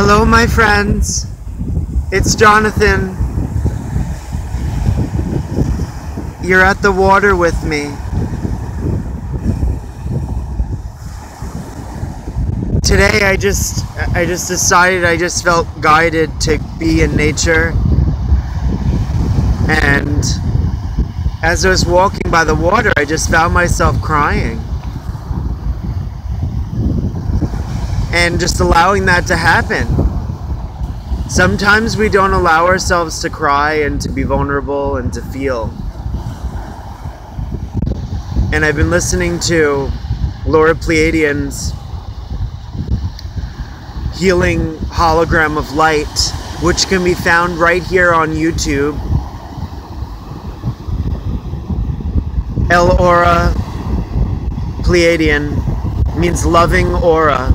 Hello, my friends. It's Jonathan. You're at the water with me. Today I just I just decided I just felt guided to be in nature. And as I was walking by the water, I just found myself crying. And just allowing that to happen. Sometimes we don't allow ourselves to cry and to be vulnerable and to feel. And I've been listening to Laura Pleiadian's healing hologram of light, which can be found right here on YouTube. El Aura Pleiadian means loving aura.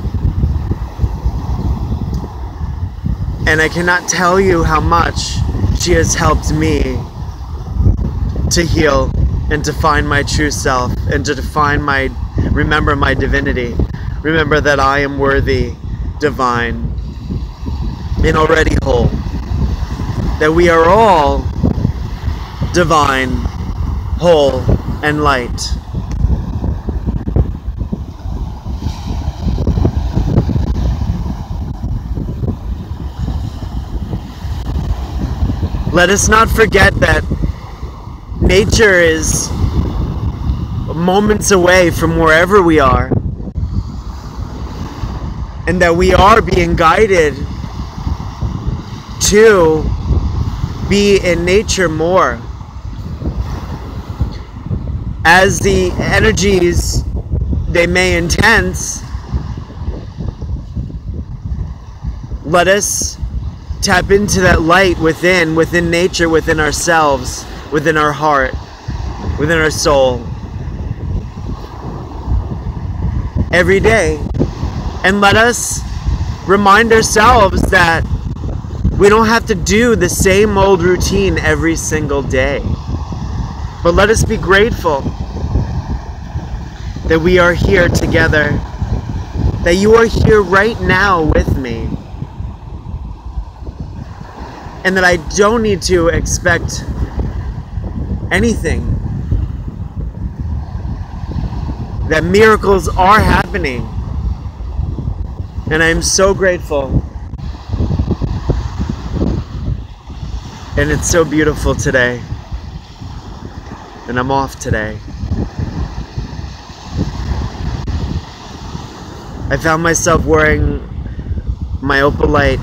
And I cannot tell you how much she has helped me to heal and to find my true self and to define my, remember my divinity. Remember that I am worthy, divine, and already whole. That we are all divine, whole, and light. Let us not forget that nature is moments away from wherever we are. And that we are being guided to be in nature more. As the energies they may intense, let us tap into that light within, within nature, within ourselves, within our heart, within our soul. Every day. And let us remind ourselves that we don't have to do the same old routine every single day. But let us be grateful that we are here together, that you are here right now with me and that I don't need to expect anything. That miracles are happening. And I'm so grateful. And it's so beautiful today. And I'm off today. I found myself wearing my opalite